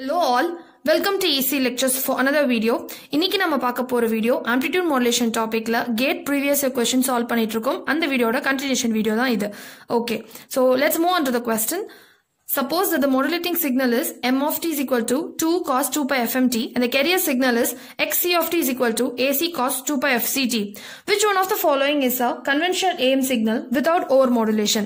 Hello all welcome to easy lectures for another video இன்னைக்கு நம்ம பார்க்க போற வீடியோ ஆம்ப்ளிடியூட் மாடுலேஷன் டாபிக்ல கேட் ப்ரீவியஸ் கொஸ்டின் சால்வ் பண்ணிட்டு இருக்கோம் அந்த வீடியோட கண்டினியூஷன் வீடியோ தான் இது okay so let's move on to the question Suppose that the modulating signal is m of t is equal to 2 cos 2 pi fmt and the carrier signal is xc of t is equal to ac cos 2 pi fct. Which one of the following is a conventional AM signal without over modulation?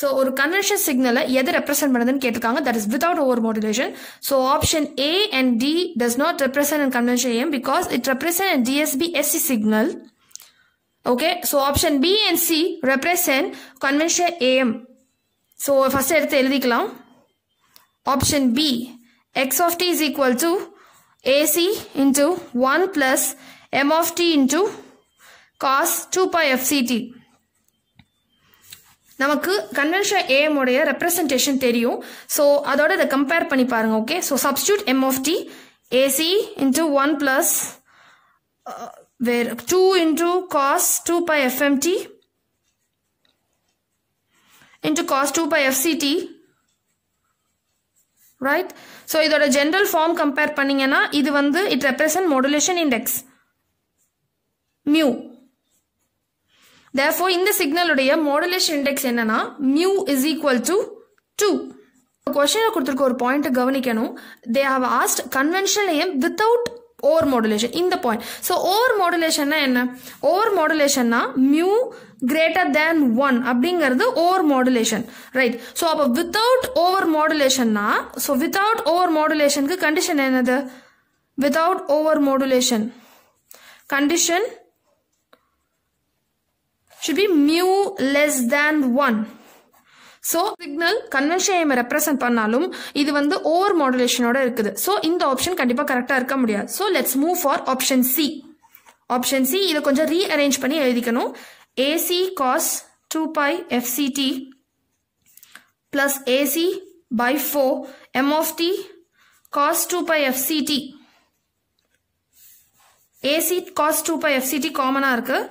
So ஒரு convention சிக்னலை எது represent பண்ணுதுன்னு கேட்டிருக்காங்க. That is without over modulation so option A and D does not represent and convention AM because it represent and DSB SC signal okay so option B and C represent convention AM so first எடுத்து எழுதிக்கலாம். Option B x of t is equal to AC into one plus m of t into cos two pi FCT நமக்கு convention AM உடைய representation தெரியும். So அதோட இதை compare பண்ணி பாருங்க okay so substitute m of t AC into one plus where two into cos two pi FMT into cos 2 by fct right? So இதோட general form compare பண்ணீங்கன்னா இது வந்து it represent modulation index mu therefore இந்த சிக்னலுடைய modulation index என்னன்னா mu is equal to two கொஸ்டினில் கொடுத்துருக்க ஒரு பாயிண்ட் கவனிக்கணும். They have asked conventional AM without over modulation இந்த பாயிண்ட் ஸோ ஓவர் மாடுலேஷன்னா என்ன? ஓவர் மாடுலேஷன்னா மியூ கிரேட்டர் தேன் ஒன் அப்படிங்கிறது ஓவர் மாடுலேஷன் ரைட் ஸோ அப்போ வித்தவுட் ஓவர் மாடுலேஷன்னா ஸோ வித்தவுட் ஓவர் மாடுலேஷனுக்கு கண்டிஷன் என்னது? Without over modulation condition should be mu less than 1 so signal convention AM represent பண்ணாலும் இது வந்து ஓவர் மாடுலேஷனோட இருக்குது. ஸோ இந்த ஆப்ஷன் கண்டிப்பாக கரெக்டாக இருக்க முடியாது. So let's move for option C option C இதை கொஞ்சம் ரீஅரேஞ்ச் பண்ணி எழுதிக்கணும். AC cos two pi f c t plus AC by four m of t cos two pi f c t AC cos two pi f c t காமனாக இருக்குது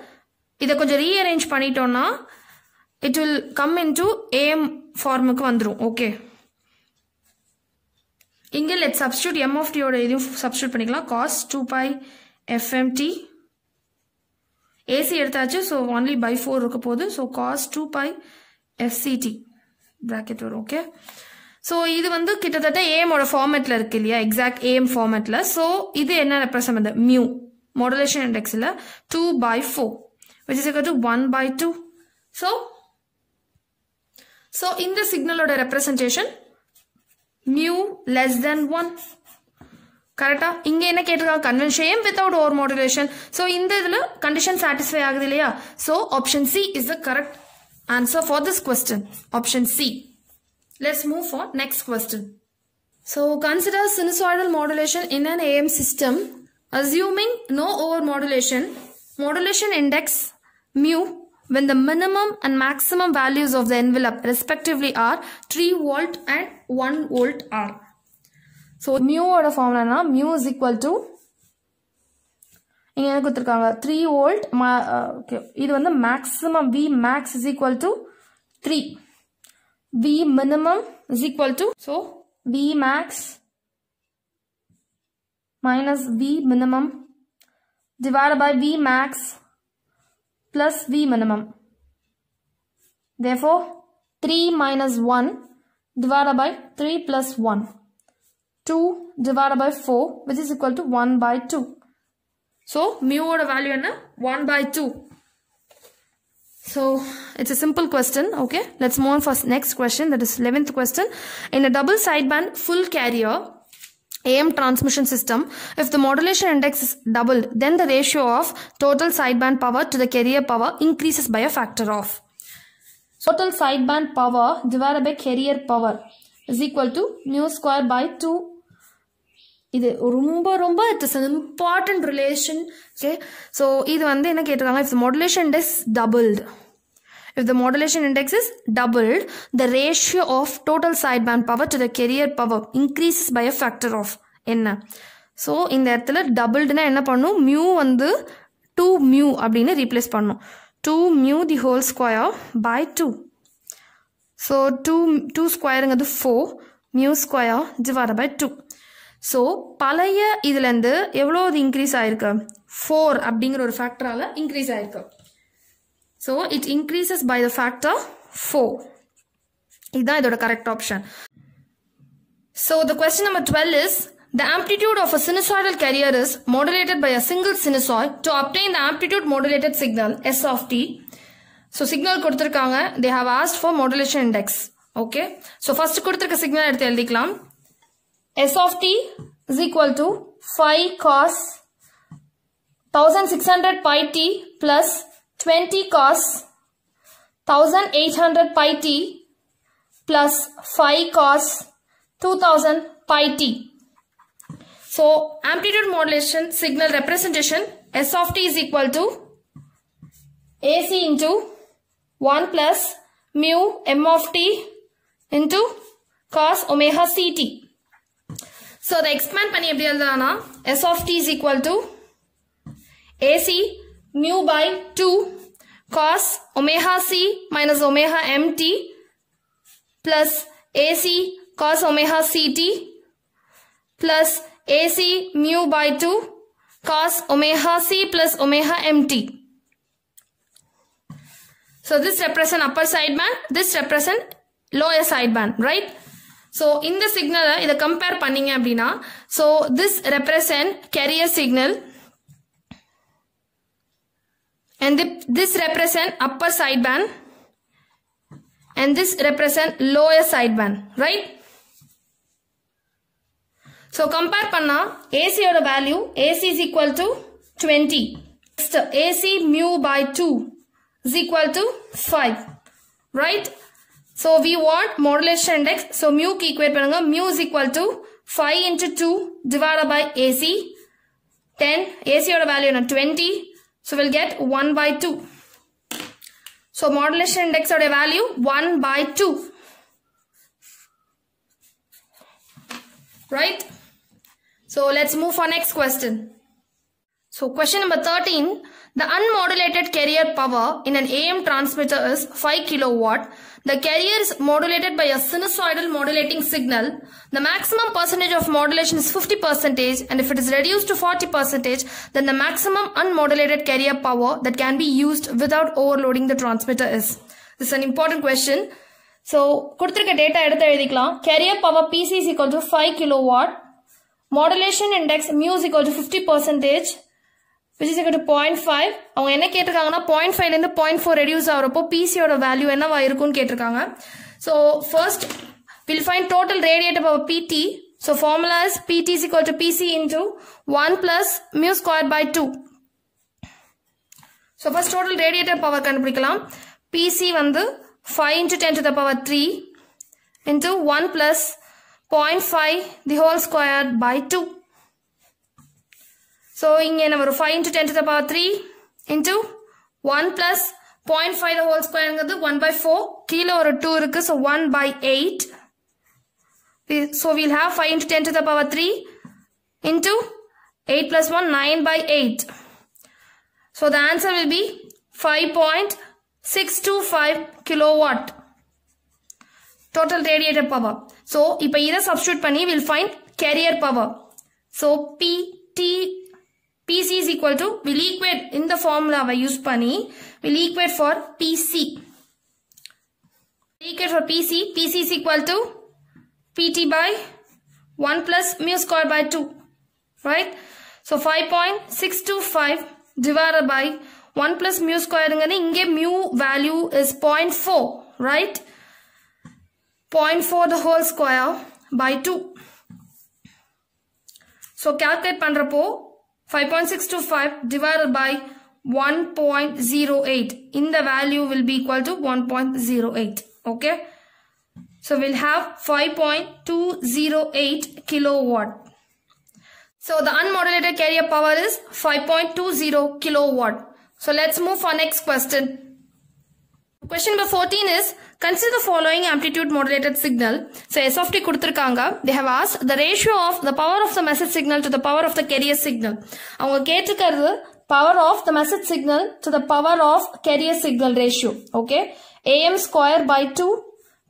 இதை கொஞ்சம் rearrange பண்ணிட்டோம்னா it will come into AM ஃபார்முக்கு வந்துடும் okay இங்கே let substitute M of டியோட இதையும் சப்ஸ்டியூட் பண்ணிக்கலாம். Cos two pi FMT AC எடுத்தாச்சு ஸோ ஒன்லி பை ஃபோர் இருக்க போகுது. So cos two pi f c t bracket வரும் ஓகே ஸோ இது வந்து கிட்டத்தட்ட ஏஎமோட ஃபார்மேட்டில் இருக்கு இல்லையா? எக்ஸாக்ட் ஏஎம் ஃபார்மேட்டில் ஸோ இது என்ன ரெப்ரசன்ட் பண்ணுது? Mu modulation இண்டெக்ஸில் two by four which is equal to 1 by 2. So, so in the signal order representation, mu less than 1. கரெக்டா இங்க என்ன கேட்டிருக்காங்க கன்வென்ஷன் ஏம் வித்வுட் ஓவர் மாடுலேஷன் ஸோ இந்த இதுல கண்டிஷன் சாட்டிஸ்ஃபை ஆகுது இல்லையா so option C is the correct answer for this question option C let's move for next question so consider sinusoidal modulation in an AM system assuming no over modulation modulation index mu when the minimum and maximum values of the envelope respectively are 3 volt and 1 volt are. So mu ஓட ஃபார்முலானா mu is equal to இங்க என்ன கொடுத்துருக்காங்க three volt okay இது வந்து maximum we maths is equal to three we minimum is equal to so we maths minus we minimum divided by V max plus V minimum. Therefore, 3 minus 1 divided by 3 plus 1. 2 divided by 4 which is equal to 1 by 2. So, mu oda value enna 1 by 2. So, it's a simple question, okay? Let's move on for next question, that is 11th question. In a double sideband full carrier, AM transmission system, if the modulation index is doubled, then the ratio of total sideband power to the carrier power increases by a factor of. Total sideband power divided by carrier power is equal to mu square by 2. இது ரொம்ப ரொம்ப it's an important relation okay so இது வந்து என்ன கேட்டிருக்காங்க if the modulation index doubled If the modulation index is doubled, the ratio of total sideband power to the carrier power increases by a factor of என்ன so இந்த இடத்துல டபுள்டுனா என்ன பண்ணும்? மியூ வந்து டூ மியூ அப்படின்னு ரீப்ளேஸ் பண்ணும். Two mu the whole square by two so two two ஸ்கொயருங்கிறது four mu square divide by two so பழைய இதுலேருந்து எவ்வளோ இது இன்க்ரீஸ் ஆகிருக்கு ஃபோர் அப்படிங்கிற ஒரு ஃபேக்டரால் இன்க்ரீஸ் ஆகிருக்கு so it increases by the factor four இதுதான் இதோட correct option so the question number twelve is The amplitude of a sinusoidal carrier is modulated by a single sinusoid to obtain the amplitude modulated signal S of t. So signal கொடுத்திருக்காங்க they have asked for modulation index. Okay. So first கொடுத்திருக்க signal எடுத்து எழுதிக்கலாம் S of t is equal to 5 cos 1600 pi t plus 20 cos 1800 pi t plus 5 cos 2000 pi t. So amplitude modulation signal representation S of t is equal to AC into 1 plus mu m of t into cos omega ct. So the expand பண்ணி எப்படி எழுதலாம்னா S of t is equal to AC mu by 2 cos omega c minus omega mt plus AC cos omega ct plus AC mu by 2 cos omega c plus omega mt. So this represent upper sideband, this represent lower sideband, right? So இந்த signal இதை compare பண்ணீங்க அப்படின்னா so this represent carrier signal and the, this represent upper sideband and this represent lower sideband, right? So compare பண்ணா AC ஓட value AC is equal to 20. Next AC mu by 2 is equal to 5. Right? So we want modulation index. So mu க்கு equate பண்ணுங்க. Mu is equal to 5 into 2 divided by AC. 10. AC ஓட value என்ன 20. so we'll get 1 by 2. So modulation index ஓட value 1 by 2. Right? So let's move for next question. So question number 13. The unmodulated carrier power in an AM transmitter is 5 kilowatt. The carrier is modulated by a sinusoidal modulating signal. The maximum percentage of modulation is 50 percentage and if it is reduced to 40 percentage then the maximum unmodulated carrier power that can be used without overloading the transmitter is. This is an important question. So கொடுத்திருக்க data எடுத்து எழுதிக்கலாம் carrier power PC is equal to 5 kilowatt modulation index mu is equal to 50 percentage Which is equal to 0.5 அவங்க என்ன கேட்டிருக்காங்கன்னா 0.5 இருந்து 0.4 reduce ஆகிறப்போ பிசியோட value என்னவா இருக்கும்னு கேட்டிருக்காங்க. So first will find total radiator power PT so formula is PT is to PC into one plus mu square by two so first total radiator power கண்டுபிடிக்கலாம். PC வந்து five into ten to the power three into one plus 0.5 the whole square by 2. So, இங்க என்ன வரும் 5 into 10 to the power 3 into 1 plus 0.5 the whole square ங்கிறது 1 by 4. கீழ ஒரு 2 இருக்கு. So, 1 by 8. So, we'll have 5 into 10 to the power 3 into 8 plus 1, 9 by 8. So, the answer will be 5.625 kilowatt. total radiated power. So, இப்போ இதை substitute பண்ணி we'll find carrier power. So, PT, PC is equal to, we'll equate இந்த formula use பண்ணி, we'll equate for PC. Equate for PC, PC is equal to PT by 1 plus mu square by 2. Right? So, 5.625 divided by 1 plus mu square இங்கே mu value is 0.4. Right? 0.4 the whole square by 2. So calculate பண்றப்போ 5.625 divided by 1.08. In the value will be equal to 1.08. Okay. So we'll have 5.208 kilowatt. So the unmodulated carrier power is 5.20 kilowatt. So let's move for next question. Question number 14 is, consider the following amplitude modulated signal. So SFT kuduthirukkanga, they have asked the ratio of the power of the message signal to the power of the carrier signal. Avanga ketrukkaradhu power of the message signal to the power of carrier signal ratio. Okay. AM square by 2.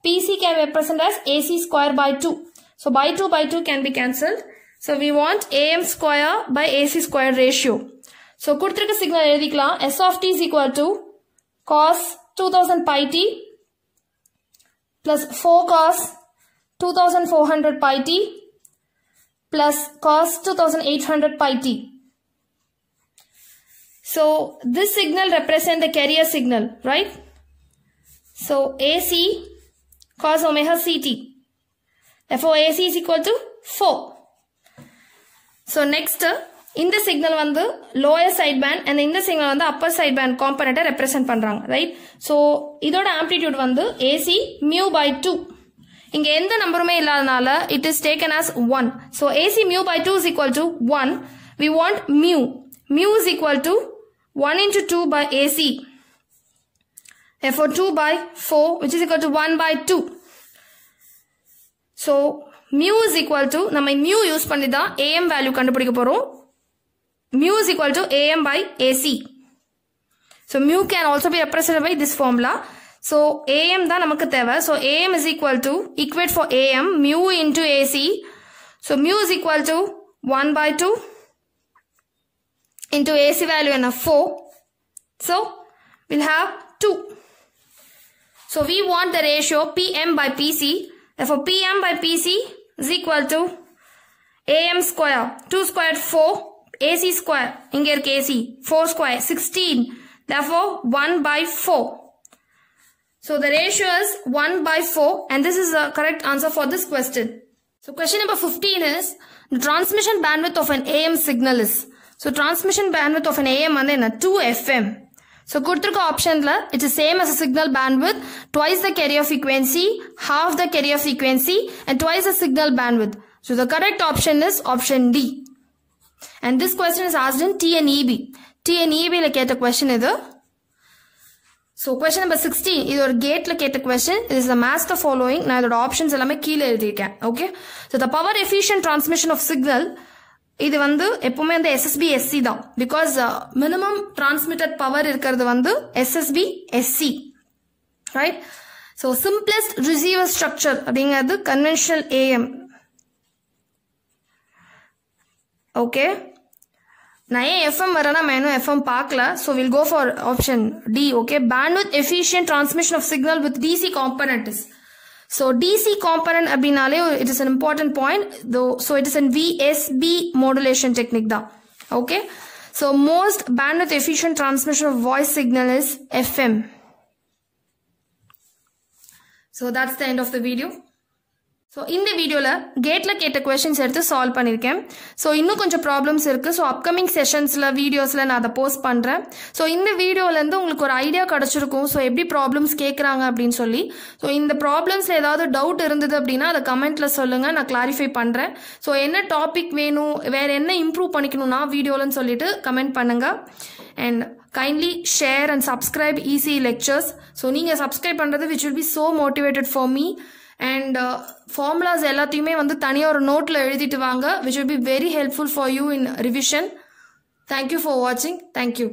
PC can represent as AC square by 2. So by 2 by 2 can be cancelled. So we want AM square by AC square ratio. So kuduthirukka signal eduthikla, S of T is equal to cos 2000 pi t plus 4 cos 2400 pi t plus cos 2800 pi t. So this signal represent the carrier signal, right? So AC cos omega ct. Therefore AC is equal to 4. So next இந்த signal வந்து lower side band and இந்த signal வந்து upper side band காம்பனண்ட்டை represent பண்றாங்க right so இதோட amplitude வந்து AC mu by two இங்க எந்த நம்பருமே இல்லாதனால it is taken as one so AC mu by two is equal to one we want mu mu is equal to one into two by AC therefore 2 by 4 which is equal to 1 by 2 so mu is equal to நம்ம mu use பண்ணி தான் am value கண்டுபிடிக்க போறோம். mu is equal to am by ac so mu can also be represented by this formula so am தான் நமக்கு தேவை so am is equal to equate for am mu into ac so mu is equal to 1 by 2 into ac value and 4 so we'll have 2 so we want the ratio pm by pc therefore pm by pc is equal to am square 2 squared 4 ac square இங்க இருக்கு ac 4 square 16 therefore 1 by 4 so the ratio is 1 by 4 and this is the correct answer for this question. So question number 15 is the transmission bandwidth of an AM signal is. So transmission bandwidth of an AM வந்து என்ன 2 FM. So கொடுத்திருக்க optionல it is same as a signal bandwidth twice the carrier frequency half the carrier frequency and twice the signal bandwidth. So the correct option is option D. And this question is asked in TNEB. TNEB ல கேட்ட question இது. So question number sixteen இது ஒரு கேட்டில் கேட்ட question is the match the following நான் இதோட options எல்லாமே கீழே எழுதியிருக்கேன். Okay so the power efficient transmission of signal இது வந்து எப்பவுமே வந்து எஸ்எஸ்பி எஸ்சி தான். பிகாஸ் மினிமம் டிரான்ஸ்மிட்டட் பவர் இருக்கிறது வந்து SSB SC right so simplest receiver structure அப்படிங்கிறது கன்வென்ஷனல் ஏஎம் ஓகே நான் ஏன் எஃப்எம் வரேன்னா நான் இன்னும் எஃப்எம் பார்க்கல so will go for option D okay bandwidth efficient transmission of signal with DC component is so DC component அப்படின்னாலே it is an important point though so it is an VSB modulation technique தான் okay so most bandwidth efficient transmission of voice signal is FM so that's the end of the video so இந்த வீடியோவில் கேட்டில் கேட்ட questions எடுத்து solve பண்ணியிருக்கேன் so இன்னும் கொஞ்சம் problems இருக்குது ஸோ அப்கமிங் செஷன்ஸில் வீடியோஸில் நான் அதை போஸ்ட் பண்ணுறேன் ஸோ இந்த வீடியோலேருந்து உங்களுக்கு ஒரு ஐடியா கிடச்சிருக்கும். ஸோ எப்படி ப்ராப்ளம்ஸ் கேட்குறாங்க அப்படின்னு சொல்லி. ஸோ இந்த ப்ராப்ளம்ஸில் ஏதாவது டவுட் இருந்தது அப்படின்னா அதை கமெண்ட்டில் சொல்லுங்கள் நான் கிளாரிஃபை பண்ணுறேன் ஸோ என்ன டாபிக் வேணும்? வேறு என்ன இம்ப்ரூவ் பண்ணிக்கணும்னா வீடியோலன்னு சொல்லிட்டு கமெண்ட் பண்ணுங்கள் and kindly share and subscribe easy lectures so நீங்கள் சப்ஸ்கிரைப் பண்ணுறது which will be so motivated for me and formulas எல்லாத்தையுமே வந்து தனியாக ஒரு நோட்டில் எழுதிட்டு வாங்க which will be very helpful for you in revision thank you for வாட்சிங் தேங்க்யூ